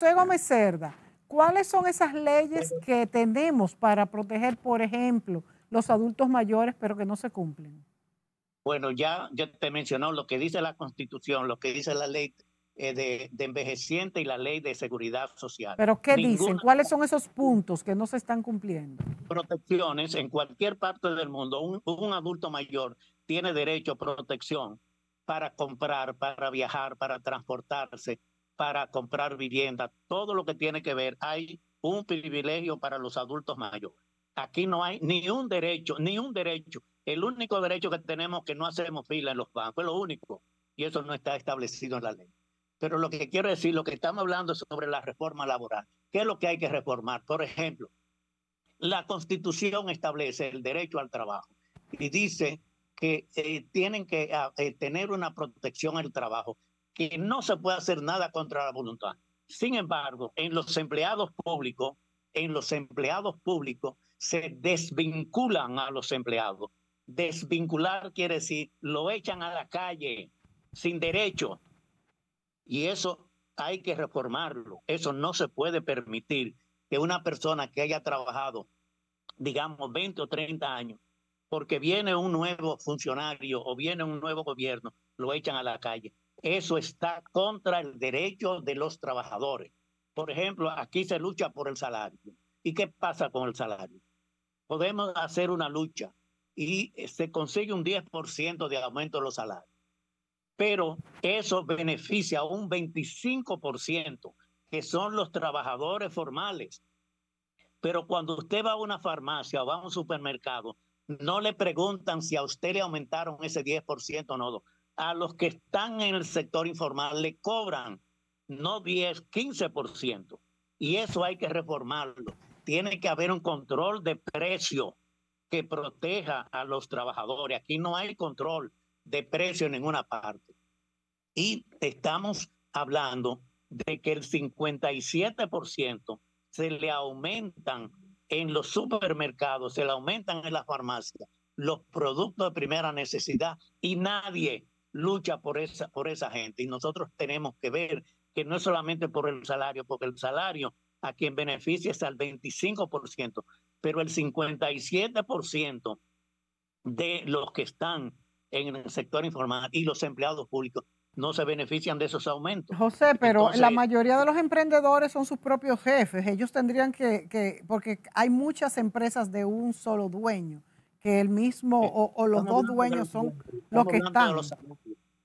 José Gómez Cerda, ¿cuáles son esas leyes que tenemos para proteger, por ejemplo, los adultos mayores, pero que no se cumplen? Bueno, ya, ya te he mencionado lo que dice la Constitución, lo que dice la ley eh, de, de, envejeciente y la ley de seguridad social. ¿Pero qué dicen? ¿Cuáles son esos puntos que no se están cumpliendo? Protecciones en cualquier parte del mundo. Un, un adulto mayor tiene derecho a protección para comprar, para viajar, para transportarse, para comprar vivienda, todo lo que tiene que ver. Hay un privilegio para los adultos mayores. Aquí no hay ni un derecho, ni un derecho. El único derecho que tenemos es que no hacemos fila en los bancos, es lo único. Y eso no está establecido en la ley. Pero lo que quiero decir, lo que estamos hablando es sobre la reforma laboral. ¿Qué es lo que hay que reformar? Por ejemplo, la constitución establece el derecho al trabajo y dice que eh, tienen que ah, eh, tener una protección al trabajo, que no se puede hacer nada contra la voluntad. Sin embargo, en los empleados públicos, en los empleados públicos se desvinculan a los empleados. Desvincular quiere decir, lo echan a la calle sin derecho, y eso hay que reformarlo. Eso no se puede permitir que una persona que haya trabajado, digamos, 20 o 30 años, porque viene un nuevo funcionario o viene un nuevo gobierno, lo echan a la calle. Eso está contra el derecho de los trabajadores. Por ejemplo, aquí se lucha por el salario. ¿Y qué pasa con el salario? Podemos hacer una lucha y se consigue un 10% de aumento de los salarios pero eso beneficia a un 25%, que son los trabajadores formales. Pero cuando usted va a una farmacia o va a un supermercado, no le preguntan si a usted le aumentaron ese 10% o no. A los que están en el sector informal le cobran no 10, 15%. Y eso hay que reformarlo. Tiene que haber un control de precio que proteja a los trabajadores. Aquí no hay control de precio en ninguna parte. Y estamos hablando de que el 57% se le aumentan en los supermercados, se le aumentan en las farmacias los productos de primera necesidad y nadie lucha por esa, por esa gente. Y nosotros tenemos que ver que no es solamente por el salario, porque el salario a quien beneficia es al 25%, pero el 57% de los que están en el sector informal y los empleados públicos no se benefician de esos aumentos. José, pero la mayoría de los emprendedores son sus propios jefes. Ellos tendrían que, porque hay muchas empresas de un solo dueño, que el mismo o, los dos dueños son los que están.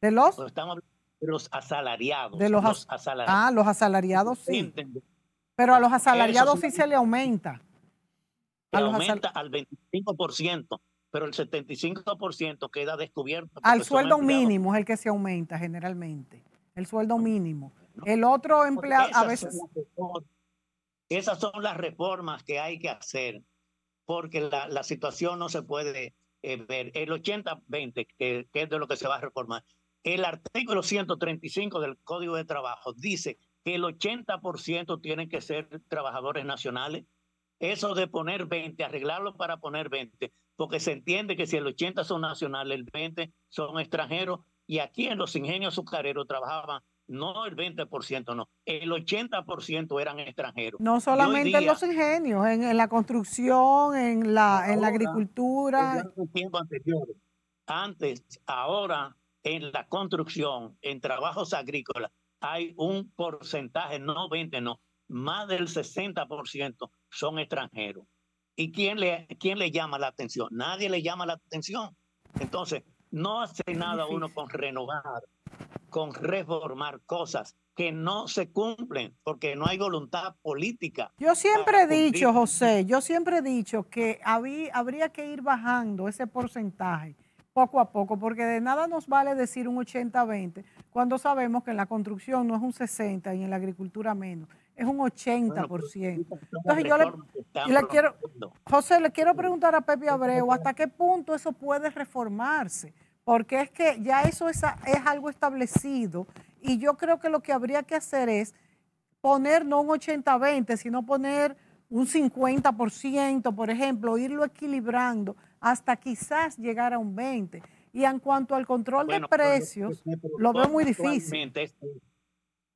De los, estamos de los asalariados. De los, asalariados. Ah, los asalariados sí. Pero a los asalariados sí se le aumenta. Se aumenta al 25% pero el 75% queda descubierto. Al sueldo mínimo es el que se aumenta generalmente, el sueldo mínimo. El otro empleado a veces... esas son las reformas que hay que hacer, porque la, la situación no se puede eh, ver. El 80-20, que, que es de lo que se va a reformar, el artículo 135 del Código de Trabajo dice que el 80% tienen que ser trabajadores nacionales. Eso de poner 20, arreglarlo para poner 20, porque se entiende que si el 80 son nacionales, el 20 son extranjeros, y aquí en los ingenios azucareros trabajaban no el 20%, no, el 80% eran extranjeros. No solamente en los ingenios, en, la construcción, en la, en la agricultura. Antes, ahora en la construcción, en trabajos agrícolas, hay un porcentaje, no 20, no, más del 60% son extranjeros. ¿Y quién le, quién le llama la atención? Nadie le llama la atención. Entonces, no hace nada uno con renovar, con reformar cosas que no se cumplen porque no hay voluntad política. Yo siempre he dicho, José, yo siempre he dicho que habría que ir bajando ese porcentaje poco a poco, porque de nada nos vale decir un 80-20 cuando sabemos que en la construcción no es un 60 y en la agricultura menos es un 80%. Entonces yo le, quiero, José, le quiero preguntar a Pepe Abreu, ¿hasta qué punto eso puede reformarse? Porque es que ya eso es, es algo establecido y yo creo que lo que habría que hacer es poner no un 80-20, sino poner un 50%, por ejemplo, irlo equilibrando hasta quizás llegar a un 20%. Y en cuanto al control de precios, lo veo muy difícil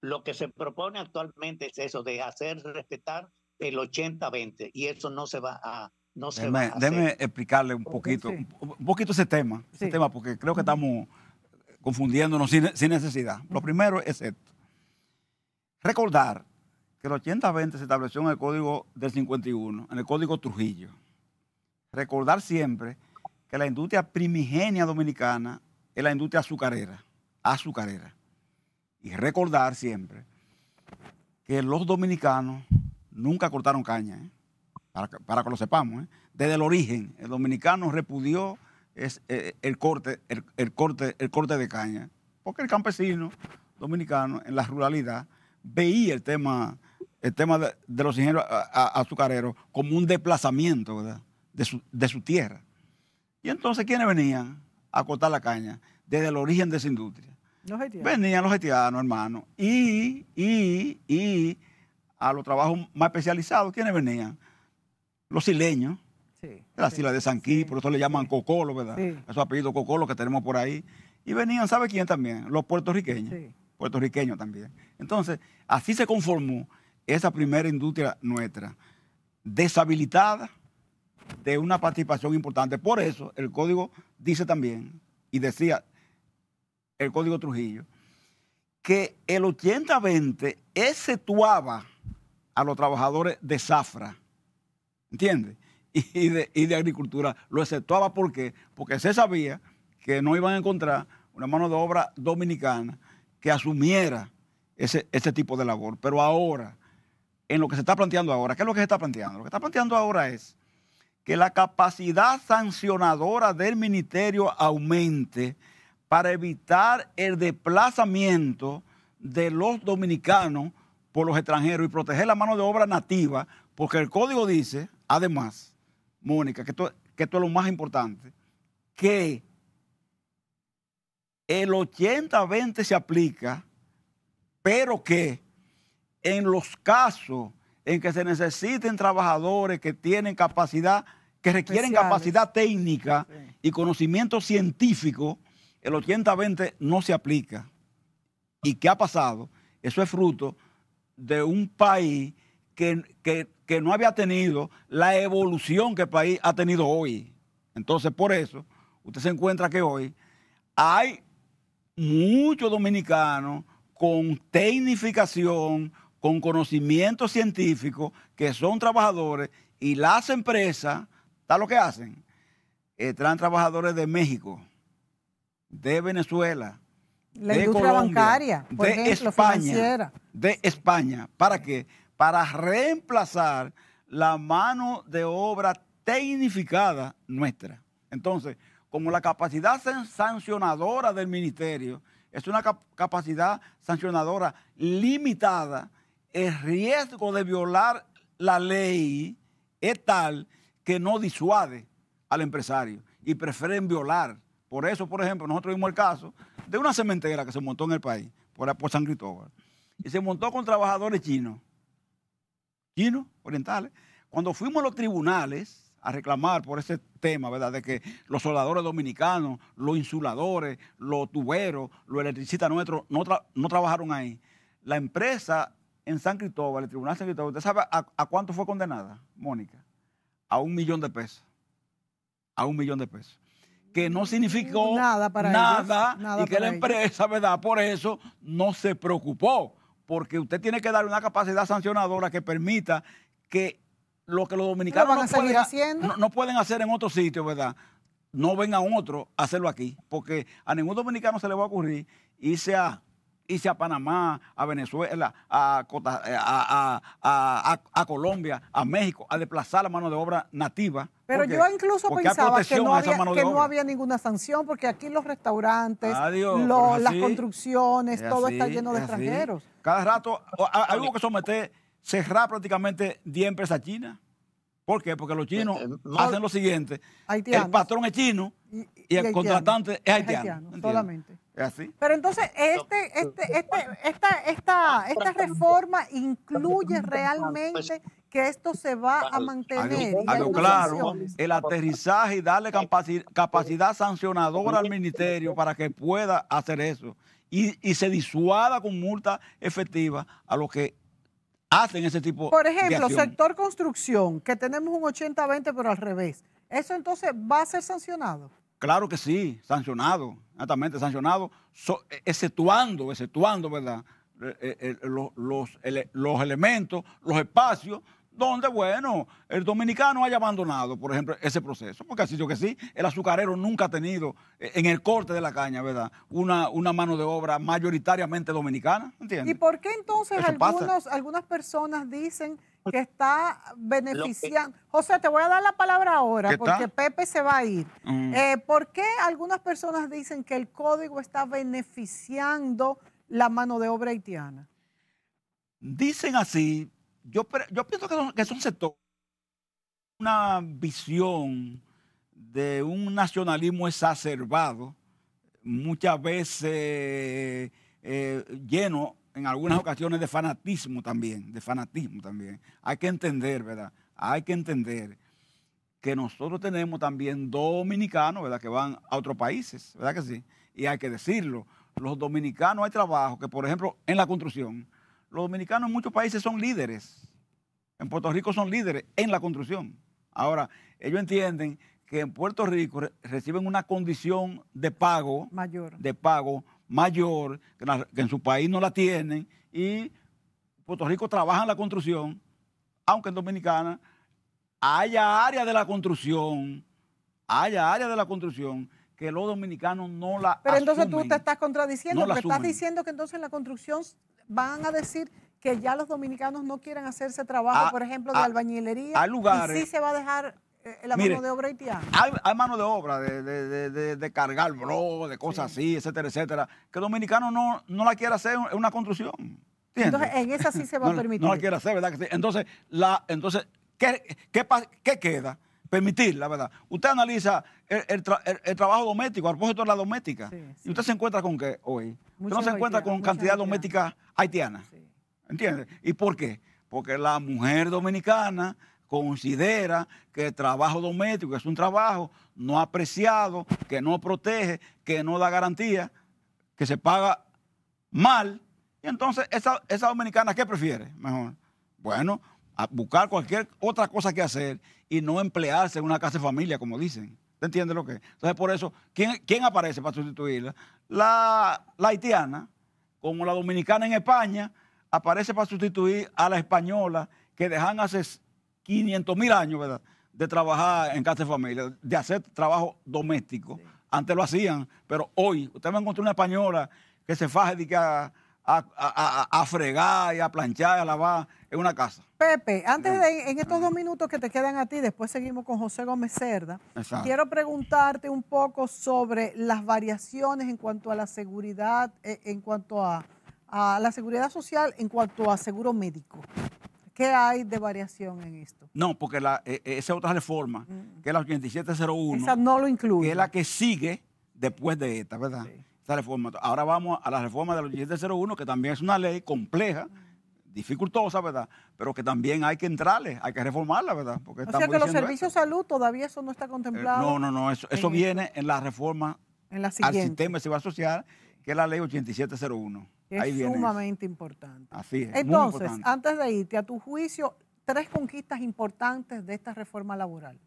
Lo que se propone actualmente es eso, de hacer respetar el 80-20 y eso no se va a... No se déjeme, va a déjeme hacer. explicarle un poquito, un, un poquito ese tema, ese tema, porque creo que estamos confundiéndonos sin, sin necesidad. Lo primero es esto. Recordar que el 80-20 se estableció en el código del 51, en el código Trujillo. Recordar siempre que la industria primigenia dominicana es la industria azucarera, azucarera. Y recordar siempre que los dominicanos nunca cortaron caña, ¿eh? Para, que- para que lo sepamos. ¿eh? Desde el origen, el dominicano repudió es, eh, el, corte, el, el corte, el corte de caña, porque el campesino dominicano en la ruralidad veía el tema, el tema de, de los ingenieros a- a- azucareros como un desplazamiento ¿verdad? De, su, de su tierra. Y entonces, ¿quiénes venían a cortar la caña? Desde el origen de esa industria. Los. Venían los haitianos, hermano. Y, y, y a los trabajos más especializados, ¿quiénes venían? Los sileños, Sí, de la sí, isla de Sanquí, sí. por eso le llaman Cocolo, ¿verdad? Esos apellidos Cocolo que tenemos por ahí. Y venían, ¿sabe quién también? Los puertorriqueños. Sí. Puertorriqueños también. Entonces, así se conformó esa primera industria nuestra, deshabilitada de una participación importante. Por eso, el código dice también, y decía el código Trujillo, que el 80-20 exceptuaba a los trabajadores de zafra. ¿Entiendes? Y de, y de agricultura. Lo exceptuaba ¿por qué? Porque se sabía que no iban a encontrar una mano de obra dominicana que asumiera ese, ese tipo de labor. Pero ahora, en lo que se está planteando ahora, ¿qué es lo que se está planteando? Lo que está planteando ahora es que la capacidad sancionadora del ministerio aumente para evitar el desplazamiento de los dominicanos por los extranjeros y proteger la mano de obra nativa, porque el código dice, además, Mónica, que esto, que esto es lo más importante, que el 80-20 se aplica, pero que en los casos en que se necesiten trabajadores que tienen capacidad, que requieren Especiales. capacidad técnica Sí. y conocimiento científico, el 80-20 no se aplica. ¿Y qué ha pasado? Eso es fruto de un país que, que- que no había tenido la evolución que el país ha tenido hoy. Entonces, por eso, usted se encuentra que hoy hay muchos dominicanos con tecnificación, con conocimiento científico, que son trabajadores y las empresas, ¿está lo que hacen? Eh, traen trabajadores de México, de Venezuela, La de industria Colombia, bancaria, por de ejemplo, España, financiera. de España. ¿Para qué? Para reemplazar la mano de obra tecnificada nuestra. Entonces, como la capacidad san- sancionadora del ministerio es una cap- capacidad sancionadora limitada, el riesgo de violar la ley es tal que no disuade al empresario y prefieren violar. Por eso, por ejemplo, nosotros vimos el caso de una cementera que se montó en el país, por, por San Cristóbal, y se montó con trabajadores chinos, chinos, orientales. Cuando fuimos a los tribunales a reclamar por ese tema, ¿verdad? De que los soldadores dominicanos, los insuladores, los tuberos, los electricistas nuestros no, tra- no trabajaron ahí. La empresa en San Cristóbal, el tribunal de San Cristóbal, ¿usted sabe a, a cuánto fue condenada, Mónica? A un millón de pesos. A un millón de pesos. Que no significó Nada para nada, ellos, nada y que la ellos. empresa, ¿verdad? Por eso no se preocupó, porque usted tiene que dar una capacidad sancionadora que permita que lo que los dominicanos no pueden, haciendo. no- no pueden hacer en otros sitios, ¿verdad? No vengan otros a hacerlo aquí, porque a ningún dominicano se le va a ocurrir irse a, irse a Panamá, a Venezuela, a, Cota- a, a- a- a- a Colombia, a México, a desplazar la mano de obra nativa. Pero yo incluso pensaba que no, había, que no había ninguna sanción, porque aquí los restaurantes, Adiós, las construcciones, Es todo así, está lleno de es así. extranjeros. Cada rato algo que someter, cerrar prácticamente 10 empresas chinas. ¿Por qué? Porque los chinos Eh, eh, no. hacen lo siguiente. Haitianos. El patrón es chino Y- y, y el contratante es haitiano. haitiano, ¿entiendes? solamente. Es así. Pero entonces, este, este, este, esta, esta, esta reforma incluye realmente que esto se va a mantener. Algo, y claro, sanciones. el aterrizaje y darle capaci- capacidad sancionadora al ministerio para que pueda hacer eso. y, se disuada con multa efectiva a los que hacen ese tipo Por ejemplo, sector construcción, que tenemos un 80-20 pero al revés. ¿Eso entonces va a ser sancionado? Claro que sí, sancionado, exactamente, sancionado, exceptuando, exceptuando, ¿verdad? Eh, eh, eh, los, los elementos, los espacios donde, bueno, el dominicano haya abandonado, por ejemplo, ese proceso. Porque así sido que sí, el azucarero nunca ha tenido eh, en el corte de la caña, ¿verdad? Una, una mano de obra mayoritariamente dominicana, ¿entiendes? ¿Y por qué entonces algunos, algunas personas dicen que está beneficiando? José, te voy a dar la palabra ahora porque Pepe se va a ir. Mm. Eh, ¿Por qué algunas personas dicen que el código está beneficiando la mano de obra haitiana? Dicen así yo, pienso que, son, que sector, una visión de un nacionalismo exacerbado, muchas veces eh, lleno en algunas ocasiones de fanatismo también, de fanatismo también. Hay que entender, ¿verdad? Hay que entender que nosotros tenemos también dominicanos, ¿verdad? Que van a otros países, ¿verdad que sí? Y hay que decirlo. Los dominicanos hay trabajo que, por ejemplo, en la construcción, los dominicanos en muchos países son líderes. En Puerto Rico son líderes en la construcción. Ahora, ellos entienden que en Puerto Rico reciben una condición de pago mayor, de pago mayor que, en su país no la tienen y Puerto Rico trabaja en la construcción, aunque en Dominicana haya áreas de la construcción, haya áreas de la construcción que los dominicanos no la Pero entonces tú te estás contradiciendo, porque estás diciendo que entonces en la construcción van a decir que ya los dominicanos no quieren hacerse trabajo, ah, por ejemplo, de ah, albañilería. Hay lugares. Y sí se va a dejar eh, la mano de obra haitiana. Hay, mano de obra de, cargar bro, de cosas así, etcétera, etcétera, que el dominicano no, no la quiere hacer en una construcción. Entonces, en esa sí se va a permitir. No la quiere hacer, ¿verdad? Entonces, la, entonces ¿qué, qué, qué queda? Permitirla, ¿verdad? Usted analiza el, trabajo doméstico, a propósito de la doméstica, y usted se encuentra con qué hoy. usted no se encuentra con cantidad doméstica haitiana. ¿Entiendes? ¿Y por qué? Porque la mujer dominicana considera que el trabajo doméstico es un trabajo no apreciado, que no protege, que no da garantía, que se paga mal. Y entonces, esa, esa dominicana, ¿qué prefiere? Mejor. Bueno, buscar cualquier otra cosa que hacer y no emplearse en una casa de familia, como dicen. ¿Te entiendes lo que es? Entonces, por eso, ¿quién, quién aparece para sustituirla? La, la, haitiana, como la dominicana en España, aparece para sustituir a la española que dejan hace 500 mil años, ¿verdad? De trabajar en casa de familia, de hacer trabajo doméstico. Antes lo hacían, pero hoy usted va a encontrar una española que se faje de que a a, fregar y a planchar y a lavar en una casa. Pepe, antes de en estos dos minutos que te quedan a ti, después seguimos con José Gómez Cerda. Quiero preguntarte un poco sobre las variaciones en cuanto a la seguridad, eh, en cuanto a, la seguridad social, en cuanto a seguro médico. ¿Qué hay de variación en esto? No, porque la, e, e, esa otra reforma, mm. que es la 8701, esa no lo incluye. Que es la que sigue después de esta, ¿verdad? Reforma. Ahora vamos a la reforma de los 1701, que también es una ley compleja, dificultosa, ¿verdad? Pero que también hay que entrarle, hay que reformarla, ¿verdad? Porque o sea que los servicios de salud todavía eso no está eh, contemplado. no, no, no, eso, eso viene en la reforma al sistema de seguridad social, que es la ley 8701. Es sumamente importante. Así es. Entonces, antes de irte, a tu juicio, tres conquistas importantes de esta reforma laboral.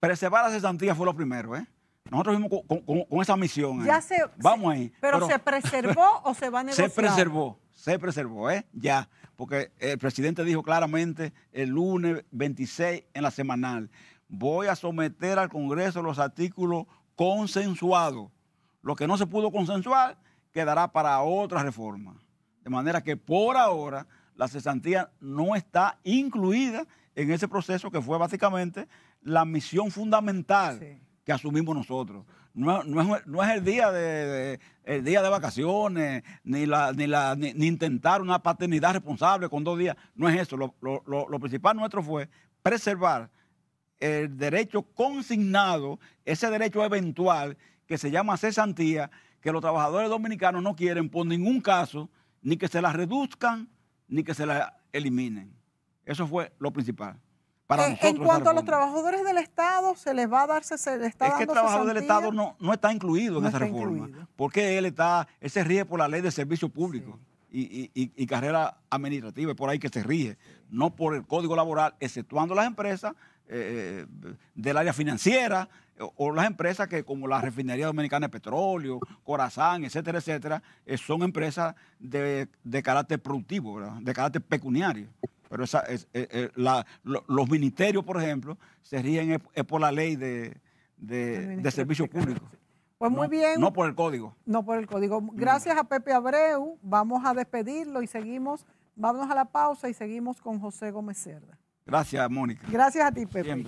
Preservar la cesantía fue lo primero, ¿eh? Nosotros fuimos con, esa misión. Ya se, Vamos ahí. Pero, ¿se preservó o se va a negociar? Se preservó, se preservó, ¿eh? Ya. Porque el presidente dijo claramente el lunes 26 en la semanal, voy a someter al Congreso los artículos consensuados. Lo que no se pudo consensuar quedará para otra reforma. De manera que por ahora la cesantía no está incluida en ese proceso que fue básicamente la misión fundamental que asumimos nosotros. No, es, el día de, el día de vacaciones, ni, la, ni, la, ni, intentar una paternidad responsable con dos días. No es eso. Lo, lo, principal nuestro fue preservar el derecho consignado, ese derecho eventual que se llama cesantía, que los trabajadores dominicanos no quieren por ningún caso ni que se la reduzcan ni que se la eliminen. Eso fue lo principal. Para Eh, en cuanto a los trabajadores del Estado, se les va a darse, se les está es que el trabajador del. Estado no, no está incluido en esa reforma. incluido. Porque él está, él se rige por la ley de servicio público y, y- y- y carrera administrativa, es por ahí que se rige, no por el código laboral, exceptuando las empresas eh, del área financiera o, o las empresas que como la Refinería Dominicana de Petróleo, Corazán, etcétera, etcétera, eh, son empresas de, de carácter productivo, ¿verdad? de carácter pecuniario. Pero esa, es- eh, eh, la- los ministerios, por ejemplo, se es por la ley de, de- de servicio público. Pues muy no- bien. No por el código. No por el código. Gracias a Pepe Abreu. Vamos a despedirlo y seguimos. Vamos a la pausa y seguimos con José Gómez Cerda. Gracias, Mónica. Gracias a ti, Pepe. Siempre.